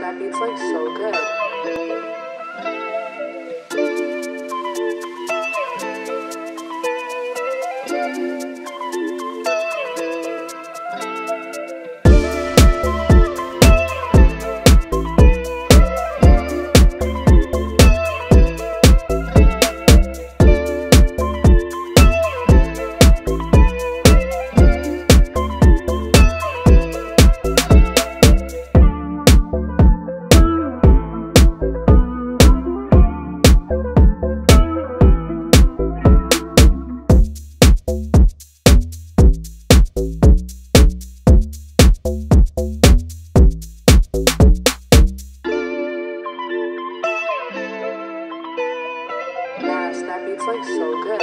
that beat's like so good. fast. That beat's like so good.